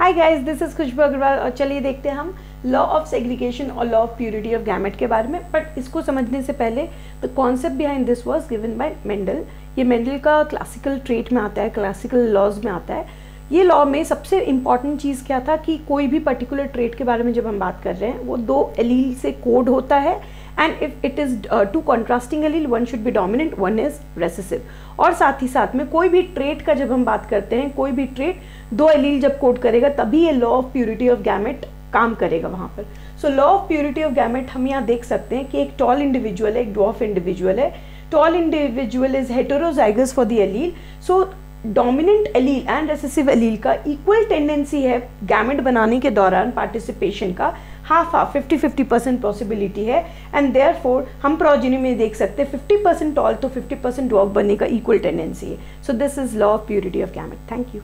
Hi guys this is Khushboo Agarwal और चलिए देखते हैं हम लॉ ऑफ़ सेग्रीगेशन और law of purity of gamete के बारे में। बट इसको समझने से पहले the concept behind this was given by Mendel ये मेंडल का क्लासिकल ट्रेट में आता है क्लासिकल लॉज में आता है। ये लॉ में सबसे इंपॉर्टेंट चीज़ क्या था कि कोई भी पर्टिकुलर ट्रेट के बारे में जब हम बात कर रहे हैं, वो दो एलील से कोड होता है। And if it is two contrasting allele one should be dominant one is recessive और साथ ही साथ में कोई भी ट्रेट का जब हम बात करते हैं, कोई भी ट्रेट दो एलील जब कोड करेगा, तभी ये law of purity of gamete काम करेगा वहाँ पर. So law of purity of gamete हम यहाँ देख सकते हैं कि एक टॉल इंडिविजुअल है, एक ड्वॉफ इंडिविजुअल है. Tall individual is heterozygous for the allele so dominant allele and recessive allele का इक्वल टेंडेंसी है गैमेट बनाने के दौरान पार्टिसिपेशन का half half fifty fifty percent possibility है एंड देयर फोर हम प्रोजिनी में देख सकते हैं फिफ्टी परसेंट टॉल तो फिफ्टी परसेंट डॉग बनने का इक्वल टेंडेंसी है। So this is law of purity of gamete thank you